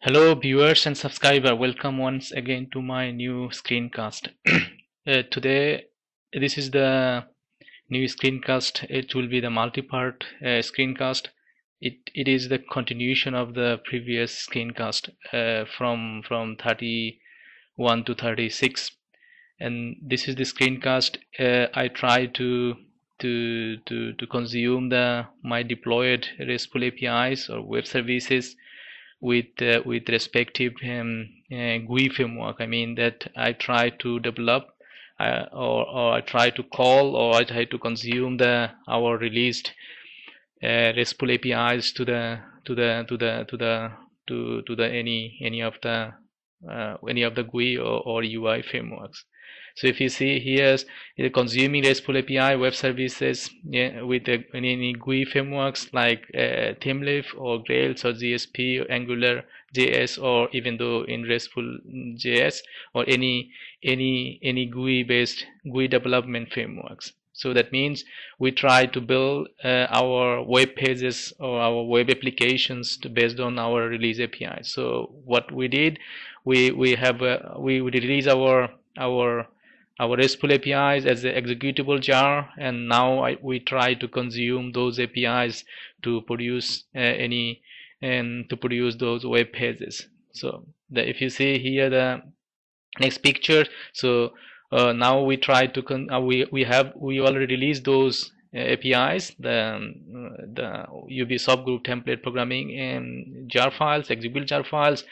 Hello viewers and subscriber. Welcome once again to my new screencast. Uh, today this is the new screencast. It will be the multi-part uh, screencast. It it is the continuation of the previous screencast uh, from from 31 to 36 and this is the screencast uh, I try to to to to consume the my deployed RESTful APIs or web services with uh, with respective um, uh, GUI framework. I mean that I try to develop uh, or, or I try to call or I try to consume the our released uh, RESTful APIs to the to the to the to the to to the any any of the uh, any of the GUI or, or UI frameworks. So if you see here, consuming RESTful API web services yeah, with any GUI frameworks like uh, or Grails or GSP or Angular JS or even though in RESTful JS or any any any GUI based GUI development frameworks. So that means we try to build uh, our web pages or our web applications to, based on our release API. So what we did, we we have uh, we, we release our our our RESTful APIs as an executable jar and now I, we try to consume those APIs to produce uh, any and to produce those web pages. So the, if you see here the next picture so uh, now we try to con uh, we we have we already released those uh, APIs the um, the UB subgroup template programming and jar files executable jar files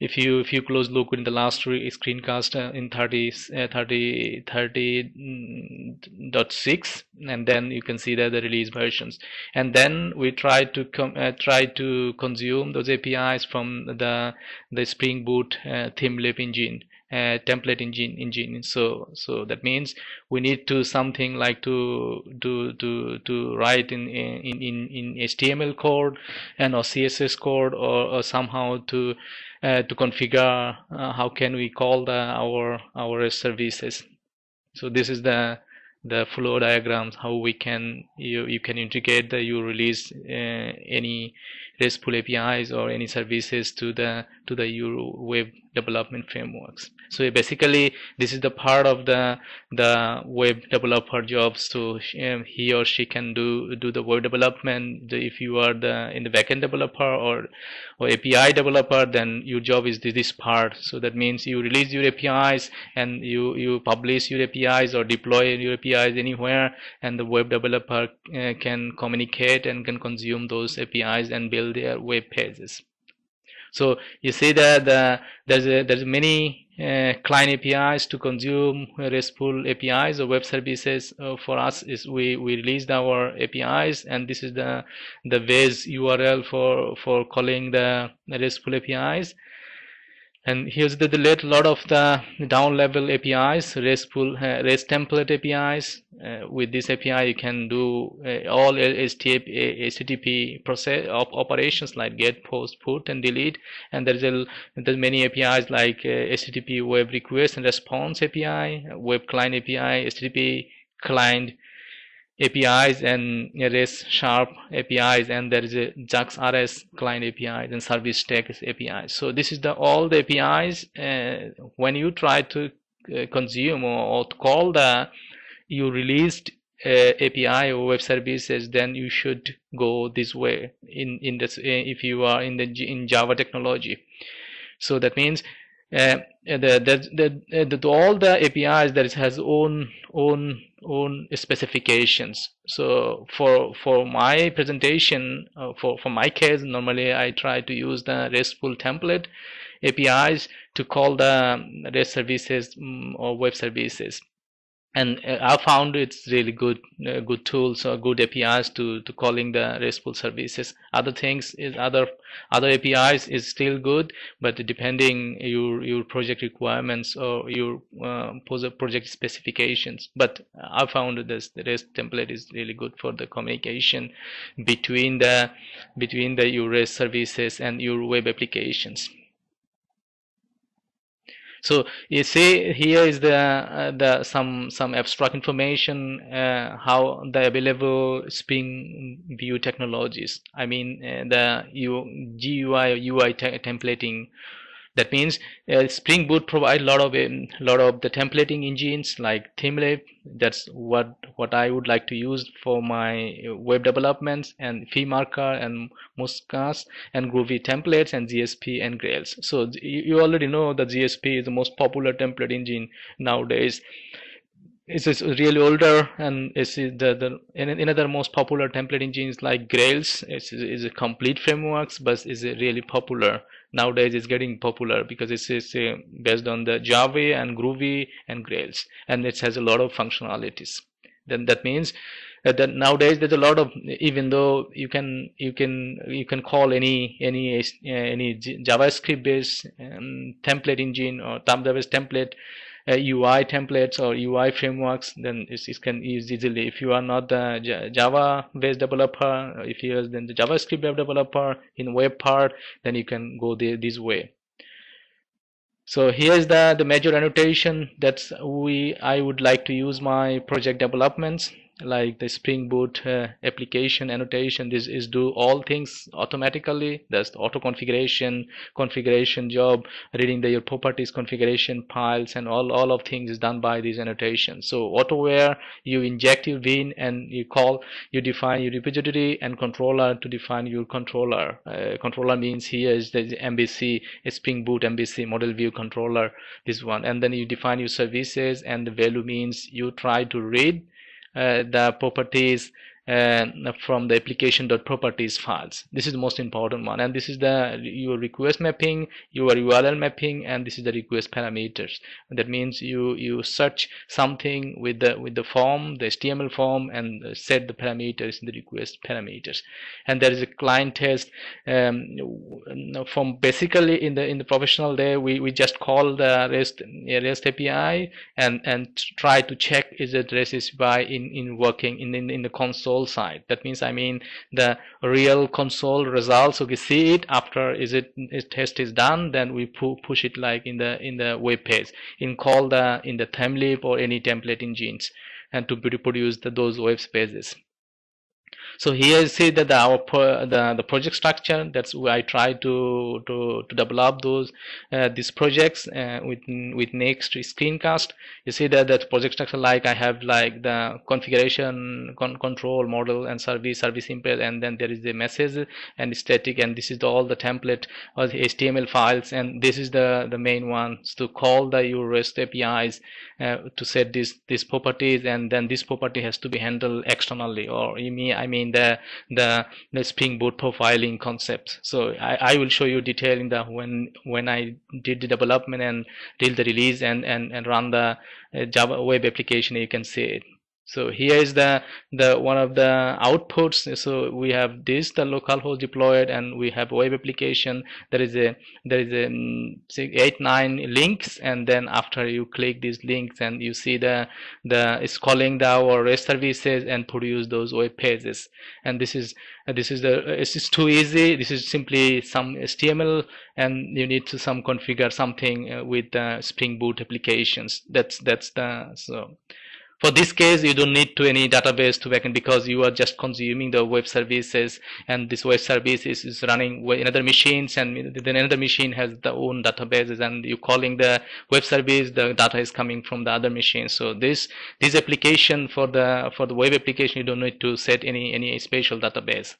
if you if you close look in the last screencast uh, in 30 uh, 30 30.6 and then you can see that the release versions. And then we try to come uh, try to consume those APIs from the the Spring Boot uh, Thymeleaf engine uh, template engine engine. So so that means we need to something like to to to to write in in in, in HTML code and or CSS code or, or somehow to uh, to configure uh, how can we call the our our services. So this is the the flow diagrams how we can you you can integrate the you release uh, any RESTful APIs or any services to the to the your web development frameworks. So basically this is the part of the the web developer jobs so um, he or she can do do the web development. If you are the in the backend developer or or API developer then your job is this part. So that means you release your APIs and you you publish your APIs or deploy your APIs anywhere and the web developer uh, can communicate and can consume those APIs and build their web pages. So you see that the, there's a, there's many uh, client APIs to consume RESTful APIs or web services uh, for us is we, we released our APIs and this is the the base URL for for calling the RESTful APIs and here's the, the lot of the down level apis restful uh, rest template apis uh, with this api you can do uh, all HTTP, http process of operations like get post put and delete. And there's a there's many apis like http uh, web request and response api web client api http client APIs and RestSharp APIs and there is a JAX RS client APIs and ServiceStack APIs. So this is the all the APIs uh, when you try to uh, consume or, or to call the you released uh, API or web services then you should go this way in in this uh, if you are in the in Java technology. So that means the, the, the, the, all the APIs that it has own own own specifications. So for for my presentation, uh, for for my case, normally I try to use the RESTful template APIs to call the REST services um, or web services and uh, I found it's really good uh, good tools or good APIs to to calling the RESTful services. Other things is other other APIs is still good, but depending your your project requirements or your uh, project specifications. But I found this the REST template is really good for the communication between the between the your REST services and your web applications. So you see here is the uh, the some some abstract information uh, how the available Spring View technologies. I mean uh, the U, GUI UI templating that means uh, Spring Boot provide a lot of a um, lot of the templating engines like Thymeleaf. That's what what I would like to use for my web developments and FreeMarker and Mustache and Groovy templates and GSP and Grails. So you, you already know that GSP is the most popular template engine nowadays it's really older and it's the, the another most popular template engines like Grails it's, is a complete frameworks but is really popular nowadays it's getting popular because it's, it's uh, based on the Java and Groovy and Grails and it has a lot of functionalities. Then that means uh, that nowadays there's a lot of even though you can you can you can call any any uh, any JavaScript based um, template engine or based template Uh, UI templates or UI frameworks, then it can use easily. If you are not the Java-based developer, uh, if you are then the JavaScript web developer in web part, then you can go the, this way. So here's the the major annotation that's we I would like to use my project developments like the Spring Boot uh, application annotation this is do all things automatically. That's auto configuration configuration job reading the your properties configuration files and all all of things is done by these annotations. So AutoWare you inject your bean and you call you define your repository and controller to define your controller. Uh, controller means here is the MVC Spring Boot MVC model view controller this one. And then you define your services and the value means you try to read Uh, the properties from the application.properties files. This is the most important one and this is the your request mapping your url mapping and this is the request parameters. That means you you search something with the with the form the html form and set the parameters in the request parameters. And there is a client test um, from basically in the in the professional day we, we just call the rest rest api and and try to check is it rest by in in working in in, in the console console side. That means i mean the real console results so we see it after is it is test is done then we pu push it like in the in the web page in call the uh, in the Thymeleaf or any template engines and to reproduce the, those web pages so here you see that the, our the, the project structure that's why I try to to, to develop those uh, these projects uh, with with next screencast. You see that that project structure like I have like the configuration con control model and service service impaired and then there is the message and static and this is the, all the template or the HTML files and this is the the main ones to call the your REST APIs uh, to set these these properties and then this property has to be handled externally or I mean I mean the the the Spring Boot profiling concept. So I, I will show you detail in the when when I did the development and did the release and and and run the uh, Java web application. You can see it so here is the the one of the outputs. So we have this the localhost deployed and we have web application. There is a there is a um, eight nine links and then after you click these links and you see the the it's calling the our REST services and produce those web pages. And this is uh, this is the it's too easy. This is simply some HTML and you need to some configure something uh, with the Spring Boot applications. That's that's the so for this case, you don't need to any database to backend because you are just consuming the web services and this web service is, is running in other machines and then another machine has the own databases and you calling the web service, the data is coming from the other machine. So this this application for the for the web application, you don't need to set any any special database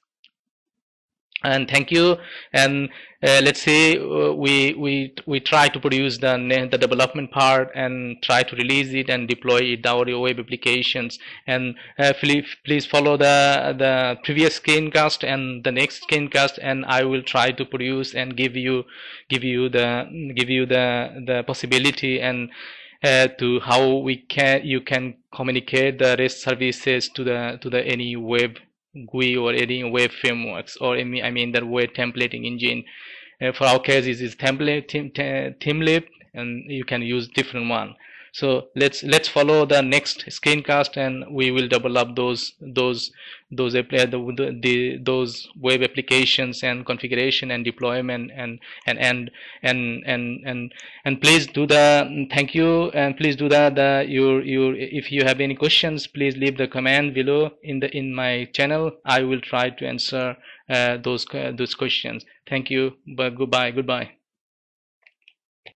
and thank you. And uh, let's say uh, we we we try to produce the the development part and try to release it and deploy it our web applications. And uh, please please follow the the previous screencast and the next screencast and I will try to produce and give you give you the give you the the possibility and uh, to how we can you can communicate the REST services to the to the any web GUI or any web frameworks or any, I mean the web templating engine. Uh, for our case, is template Thymeleaf, and you can use different one. So let's let's follow the next screencast and we will develop those those those the, the, the those web applications and configuration and deployment and and and and and and, and please do the thank you. And please do that the your your if you have any questions please leave the comment below in the in my channel. I will try to answer uh, those uh, those questions. Thank you. But goodbye goodbye